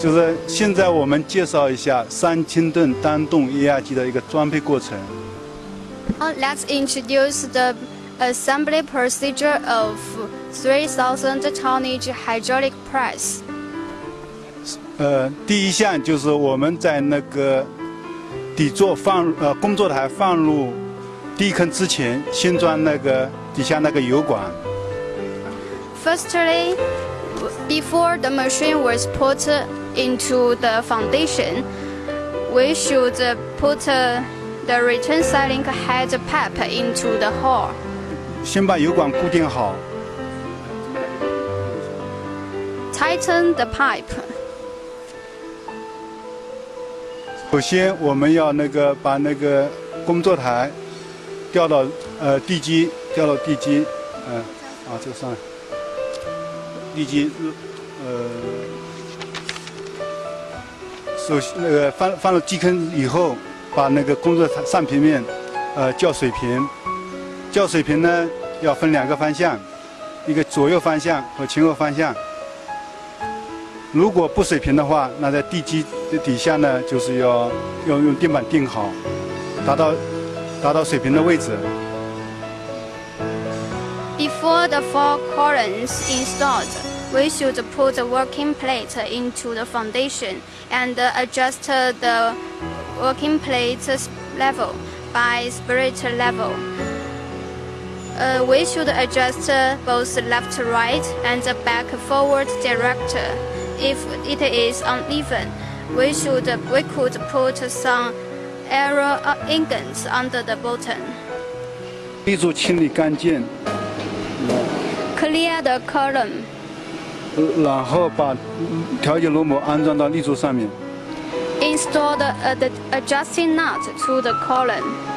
就是现在我们介绍一下三千吨单动液压机的一个装配过程。Uh, let's introduce the assembly procedure of 3,000 tonnage hydraulic press. 呃，第一项就是我们在那个底座放呃工作台放入地坑之前，先装那个底下那个油管。 Firstly, before the machine was put into the foundation, we should put the return sealing head pipe into the hole. 先把油管固定好， Tighten the pipe. 首先我们要那个把那个工作台调到呃地基，调到地基，嗯、啊这个算了，地基呃， 首先那个放放了基坑以后，把那个工作上平面呃校水平，校水平呢要分两个方向，一个左右方向和前后方向。如果不水平的话，那在地基的底下呢，就是要要用垫板钉好，达到达到水平的位置。Before the four columns installed, we should put the working plate into the foundation and uh, adjust uh, the working plate level by spirit level. Uh, we should adjust uh, both left right and back forward director. If it is uneven, we should we could put some arrow ingots under the button. Clear the column. 然后把调节螺母安装到立柱上面。Install the, uh, the adjusting nut to the column.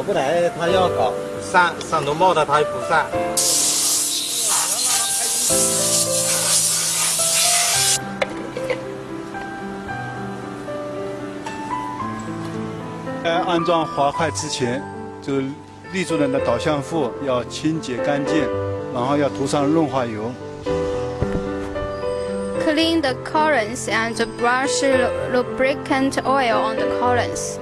搞不来他要搞上上头冒的他又不上。在安装滑块之前，就是立柱人的导向副要清洁干净，然后要涂上润滑油。Clean the columns and brush lubricant oil on the columns.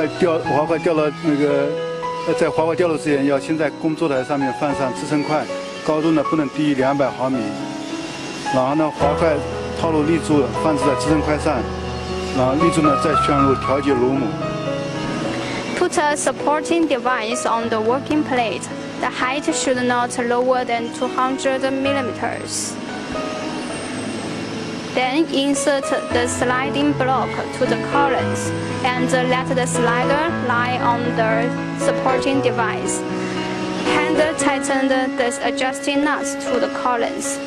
滑块掉，滑块掉了那个，在滑块掉落之前，要先在工作台上面放上支撑块，高度呢不能低于两百毫米。然后呢，滑块套入立柱，放置在支撑块上，然后立柱呢再旋入调节螺母。Put a supporting device on the working plate. The height should not lower than 200 millimeters. Then insert the sliding block to the columns and let the slider lie on the supporting device. Hand tighten the adjusting nuts to the columns.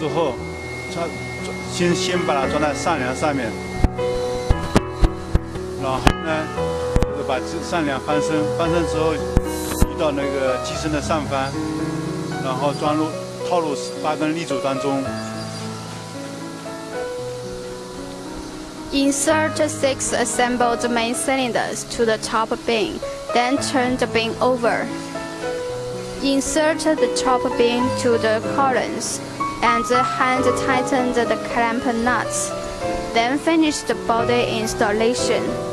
之后，装先先把它装在上梁上面，然后呢，就把上梁翻身，翻身之后移到那个机身的上方，然后装入套入八根立柱当中。Insert six assembled main cylinders to the top beam, then turn the beam over. Insert the top beam to the columns and hand tighten the clamp nuts. Then finish the body installation.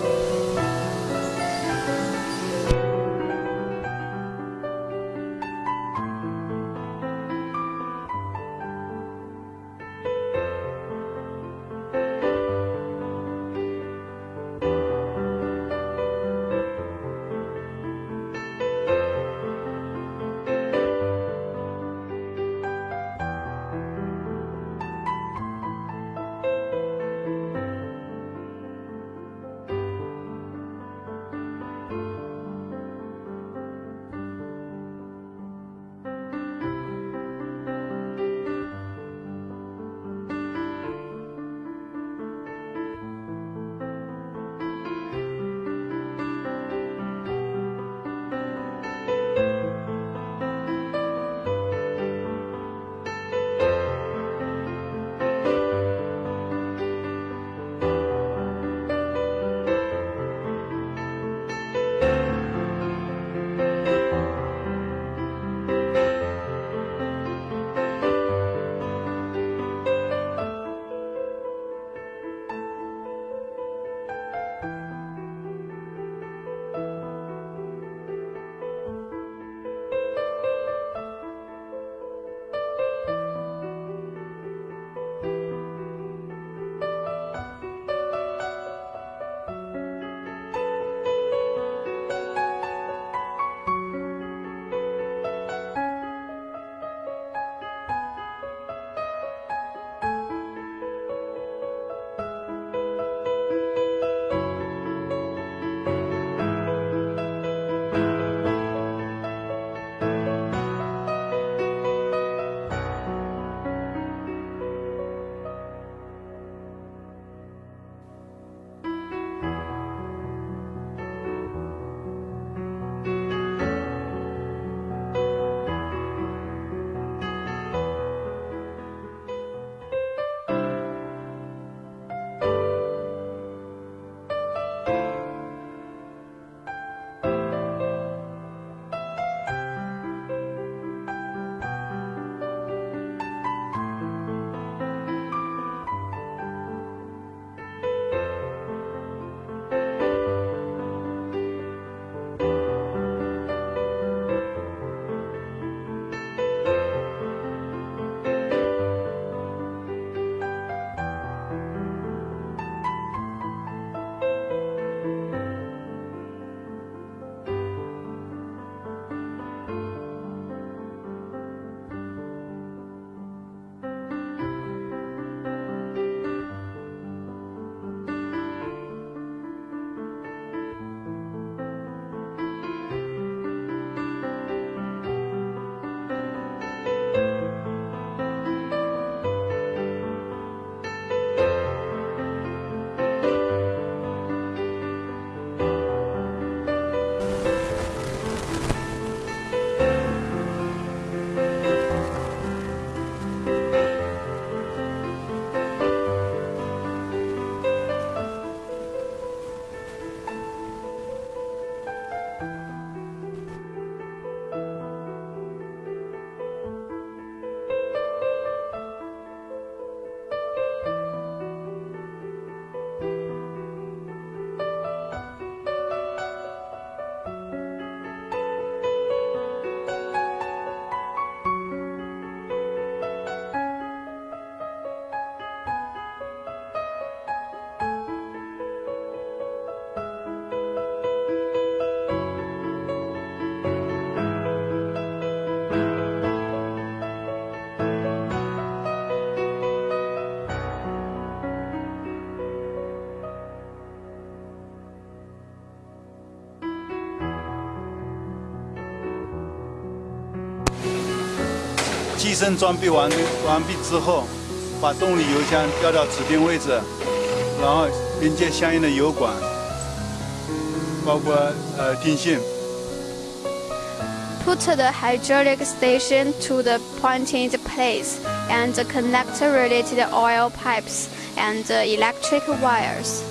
身装备完完毕之后，把动力油箱调到指定位置，然后连接相应的油管，包括呃电线。Put the hydraulic station to the pointing place and connect related oil pipes and electric wires.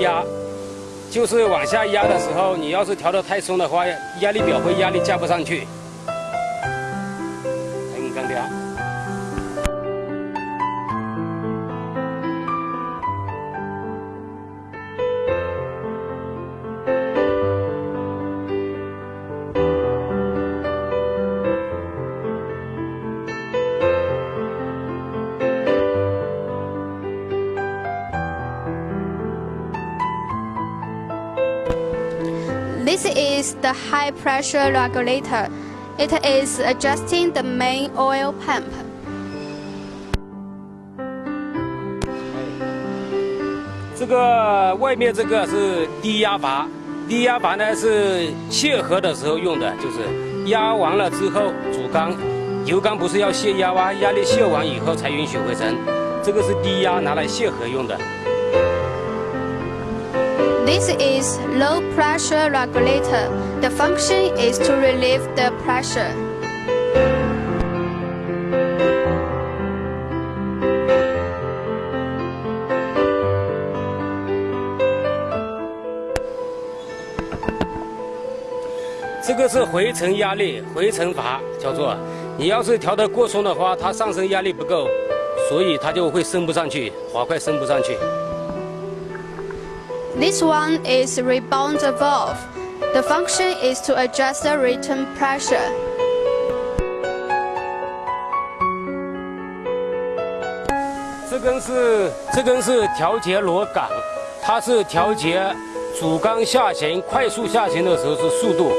压，就是往下压的时候，你要是调的太松的话，压力表会压力加不上去。The high pressure regulator. It is adjusting the main oil pump. 这个外面这个是低压阀，低压阀呢是卸合的时候用的，就是压完了之后主缸，油缸不是要卸压吗？压力卸完以后才允许回程，这个是低压拿来卸合用的。This is low pressure regulator. The function is to relieve the pressure. 这个是回程压力，回程阀叫做，你要是调得过松的话，它上升压力不够，所以它就会升不上去，滑块升不上去。This one is rebound valve. The function is to adjust the return pressure. 这根是这根是调节螺杆，它是调节主缸下行快速下行的时候是速度。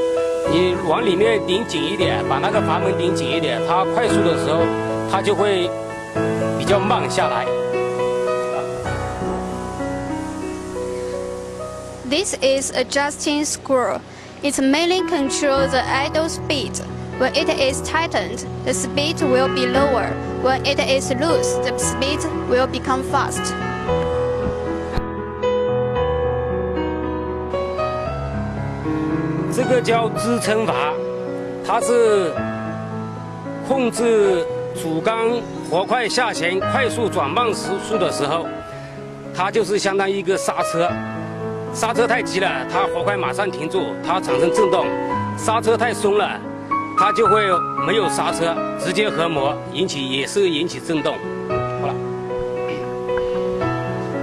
你往里面顶紧一点，把那个阀门顶紧一点，它快速的时候，它就会比较慢下来。This is adjusting screw. It mainly controls the idle speed. When it is tightened, the speed will be lower. When it is loose, the speed will become fast. 这个叫支撑阀，它是控制主缸活块下行快速转慢时速的时候，它就是相当于一个刹车。 刹车太急了，它活块马上停住，它产生震动；刹车太松了，它就会没有刹车，直接合模，引起也是引起震动。好了。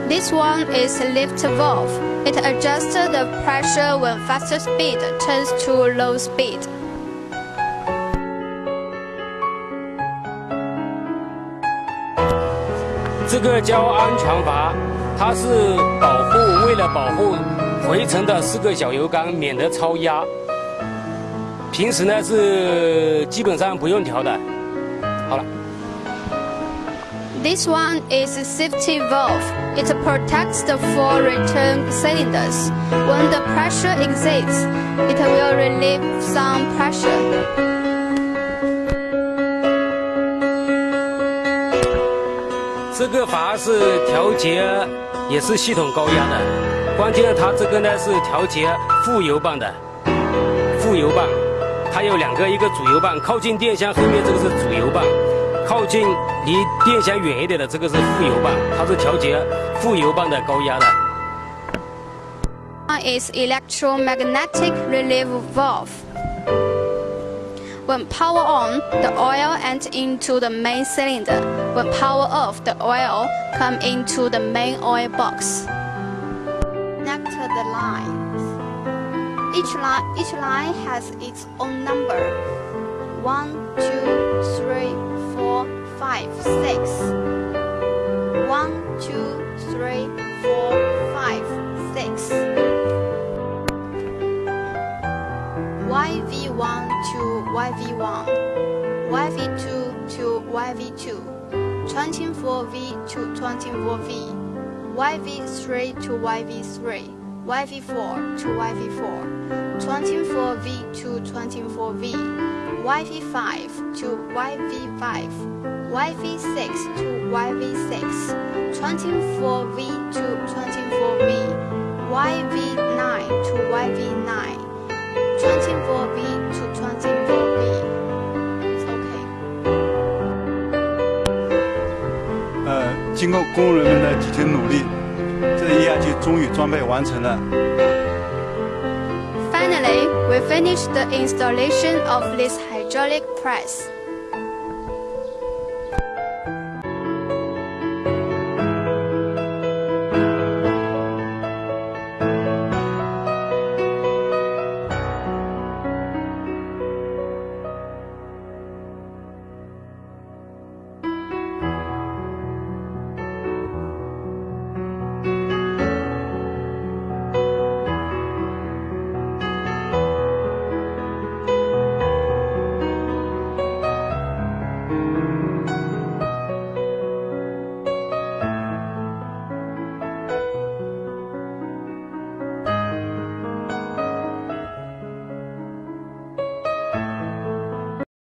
This one is lift valve. It adjusts the pressure when faster speed turns to low speed. 这个叫安全阀，它是保护，为了保护回程的四个小油缸免得超压。平时呢是基本上不用调的。好了。This one is a safety valve. It protects the four return cylinders. When the pressure exceeds, it will relieve some pressure. 这个阀是调节， 也是系统高压的。关键它这个呢是调节副油泵的，副油泵，它有两个，一个主油泵，靠近电箱后面这个是主油泵。靠近离电箱远一点的这个是副油泵，它是调节副油泵的高压的。Is electromagnetic relief valve. When power on, the oil enters into the main cylinder. When power off, the oil comes into the main oil box. Connect the lines. Each line, each line has its own number. 1, 2, 3, 4, 5, 6. 1, 2, 3, 4, 5, 6. YV1, YV2 to YV2, 24V to 24V, YV3 to YV3, YV4 to YV4, 24V to 24V, YV5 to YV5, YV6 to YV6, 24V to 24V, YV9 to YV9, 24V to 24V. 经过工人们的几天努力，这一压机终于装配完成了。Finally, we finished the installation of this hydraulic press.